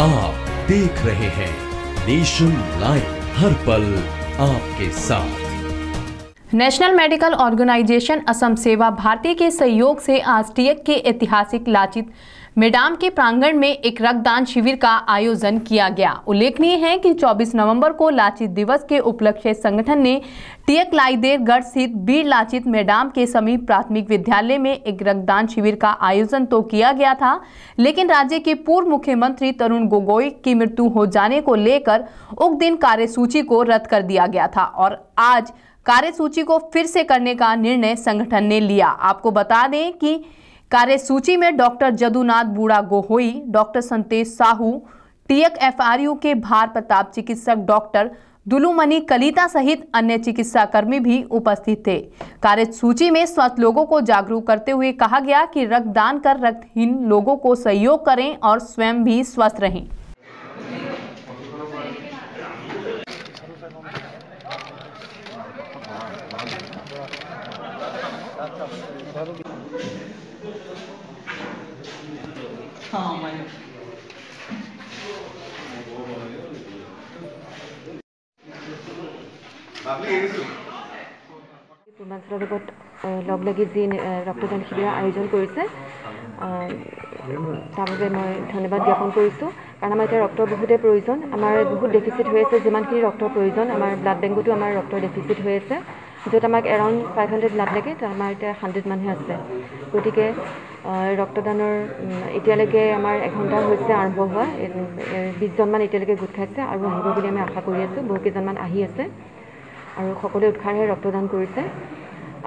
आप देख रहे हैं नेशन लाइव हर पल आपके साथ। नेशनल मेडिकल ऑर्गेनाइजेशन असम सेवा भारती के सहयोग से आज टीएक के ऐतिहासिक लाचित मैदान के प्रांगण में एक रक्तदान शिविर का आयोजन किया गया। उल्लेखनीय है कि 24 नवंबर को लाचित दिवस के उपलक्ष्य संगठन ने टियक लाइदेर गढ़ स्थित बीर लाचित मैदान के समीप प्राथमिक विद्यालय में एक रक्तदान शिविर का आयोजन तो किया गया था, लेकिन राज्य के पूर्व मुख्यमंत्री तरुण गोगोई की मृत्यु हो जाने को लेकर उक्त दिन कार्यसूची को रद्द कर दिया गया था और आज कार्यसूची को फिर से करने का निर्णय संगठन ने लिया। आपको बता दें कि कार्यसूची में डॉक्टर जदुनाथ बूढ़ा गोहोई, डॉक्टर संतेश साहू, टीएक एफआरयू के भार प्रताप चिकित्सक डॉक्टर दुलुमणि कलिता सहित अन्य चिकित्सा कर्मी भी उपस्थित थे। कार्यसूची में स्वस्थ लोगों को जागरूक करते हुए कहा गया कि रक्तदान कर रक्तहीन लोगों को सहयोग करें और स्वयं भी स्वस्थ रहें। আহ, লগ লাগি যি ৰক্তদান শিবিৰৰ আয়োজন কৰিছে তাৰ বাবে মই ধন্যবাদ জ্ঞাপন কৰিছোঁ। কাৰণ আমাৰ এতিয়া ৰক্তৰ বহুতেই প্ৰয়োজন। আমাৰ বহুত ডেফিচিট হৈ আছে যিমানখিনি ৰক্তৰ প্ৰয়োজন আমাৰ ব্লাড বেংকতো আমাৰ ৰক্তৰ ডেফিচিট হৈ আছে। য'ত আমাক এৰাউণ্ড ফাইভ হাণ্ড্ৰেড ব্লাড লাগে তাত আমাৰ এতিয়া হাণ্ড্ৰেড মানুহ আছে। গতিকে ৰক্তদানৰ এতিয়ালৈকে আমাৰ এঘণ্টা হৈছে আৰম্ভ হোৱা। বিছজনমান এতিয়ালৈকে গোট খাইছে আৰু আহিব বুলি আমি আশা কৰি আছোঁ। বহুকেইজনমান আহি আছে আৰু সকলোৱে উৎসাহেৰে ৰক্তদান কৰিছে।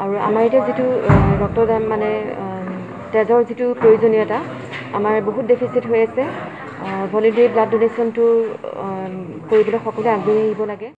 আৰু আমাৰ এতিয়া যিটো ৰক্তদান মানে তেজৰ যিটো প্ৰয়োজনীয়তা আমাৰ বহুত ডেফিচিট হৈ আছে। ভলেণ্টাৰী ব্লাড ডনেশ্যনটো কৰিবলৈ সকলোৱে আগবাঢ়ি আহিব লাগে।